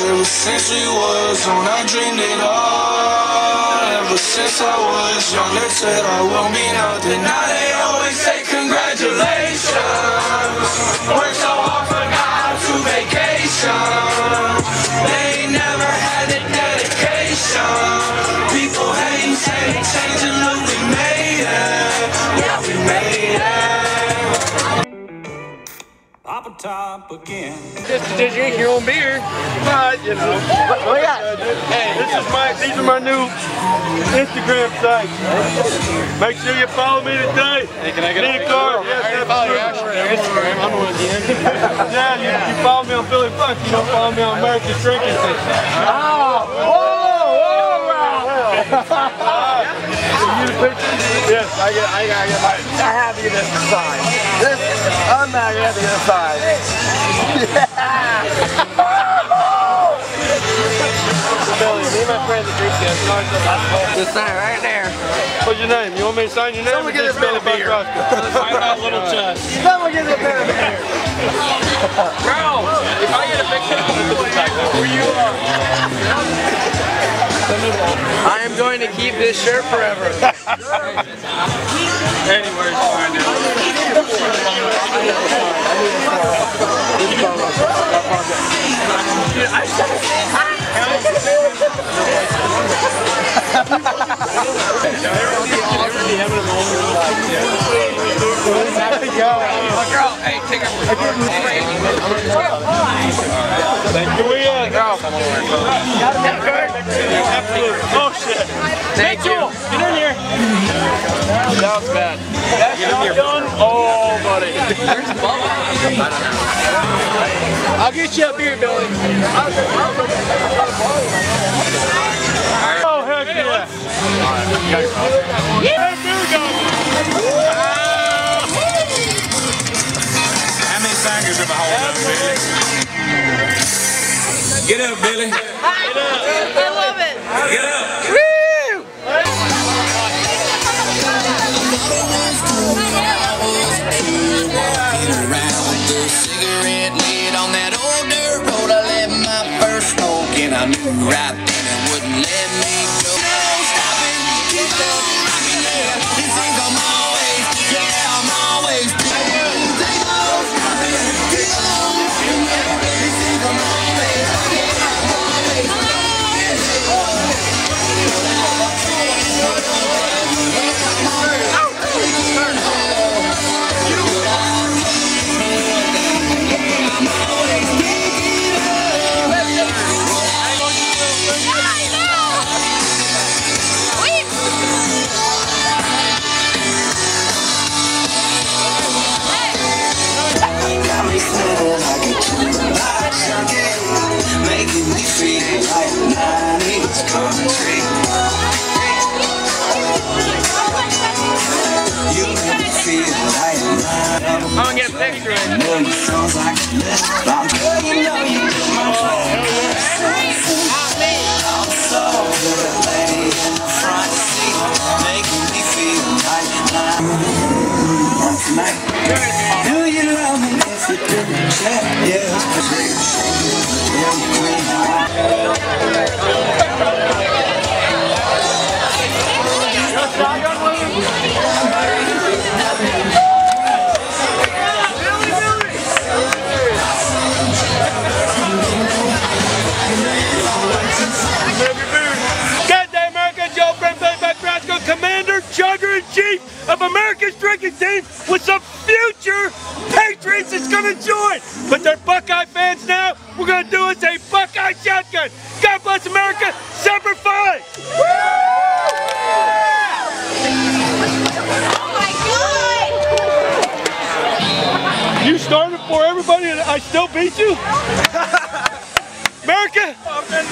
ever since we was on. I dreamed it all. Ever since I was young, they said I won't be nothing. Now they always say congratulations. Worked so hard, forgot to vacation. Papa top again. Just to drink your own beer. But, you know. Oh yeah. Hey, this is my these are my new Instagram sites. Make sure you follow me today. Hey, can I get Need a a card? Yes, I follow you absolutely. actually on Instagram. I'm one of the Yeah, you, you follow me on Billy Buck, you don't follow me on America's Drinking Station. Oh, whoa, whoa, You? Yes, I get I gotta get my I have to get this aside. This, I'm not gonna have to get aside. Billy, me and my friend that drink this. This sign right there. What's your name? You want me to sign your name? Someone get a Billy Billy beer. Buck Roscoe? Little chest. Someone get a beer beer. Bro, if I get a picture where you are. I am going to keep this shirt forever. Anywhere you find it. Girl, hey, take a Where we at? Oh shit. Thank you. Get in here. That was bad. That's shotgun? Oh, buddy. I'll get you a beer, Billy. Oh, heck yeah. Hey, beer go. How many fingers am I holding up, Billy? Get up, Billy. Get up. Making me feel like the 90s country. You make me feel like I'm gonna get a picture. a million songs like this. I'm girl, you know you do my Also, the lady in the front seat, making me feel like I'm tonight. Do you love me if you do? Yeah. Patriots is gonna join. But they're Buckeye fans now. We're gonna do us a Buckeye shotgun. God bless America. Semper Fi. Oh! You started for everybody and I still beat you? America,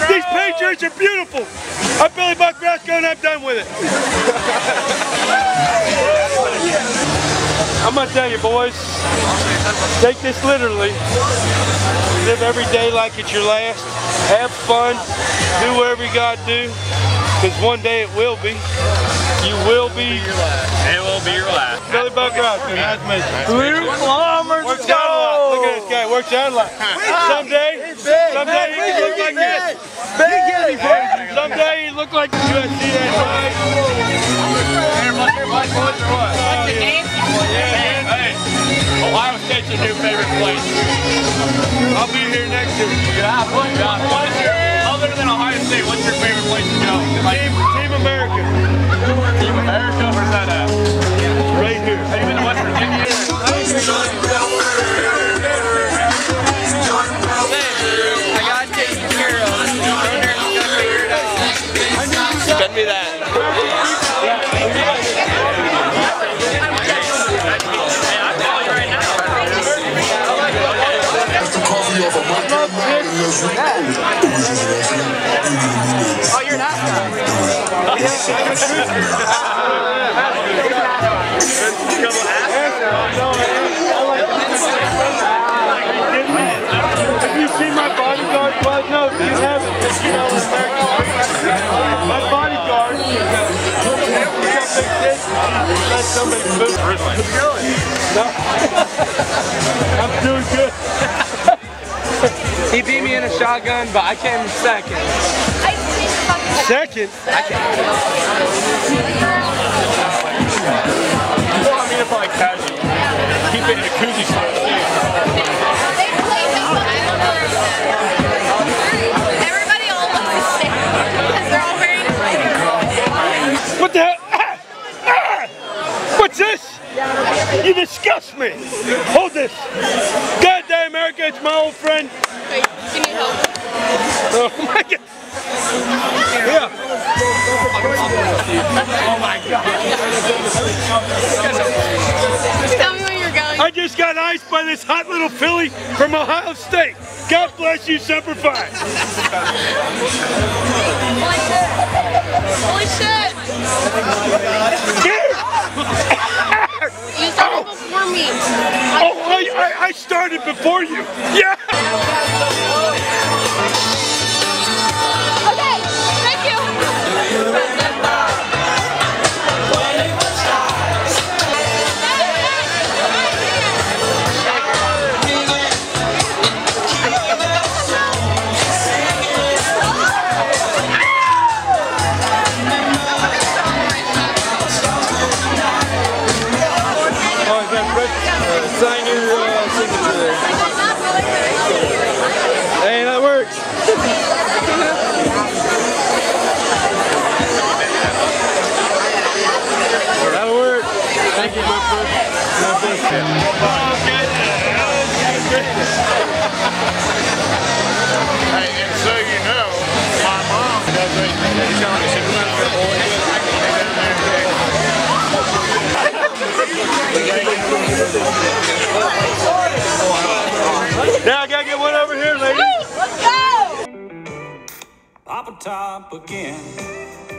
these Patriots are beautiful. I'm Billy Buck Roscoe and I'm done with it. I'm gonna tell you boys, take this literally. Live every day like it's your last. Have fun. Do whatever you gotta do. Because one day it will be. You will be It will be your last. Billy Buck Roscoe. Nice to meet you. Blue Bombers Works out a lot. Look at this guy works out a lot. Someday, someday he can look like this. Someday he look like USC that right. Hey, Ohio State's your new favorite place. I'll be here next year. Yeah, what, what is your, other than Ohio State, what's your favorite place to go? Like, Team, Team America, Team America, where's that at? right here. Have you been to West Virginia? I got taken care of. Owner's gonna figure it out. Send me that. Oh, you're not. Have you seen my bodyguard? No, you haven't. because My bodyguard. I'm doing good. He beat me in a shotgun, but I came second. Second. Well, I mean, if like casual. Keep it in a koozie style, You disgust me. Hold this. Goddamn America, it's my old friend. Wait, can you help? Oh my god. Yeah. Oh my god. Tell me when you're going. I just got iced by this hot little filly from Ohio State. God bless you, Semper Fi. Before you. Yeah. Hey, that works. That'll work. Thank you, my friend. Hey, and so you know, my mom does a, she's telling me, top again.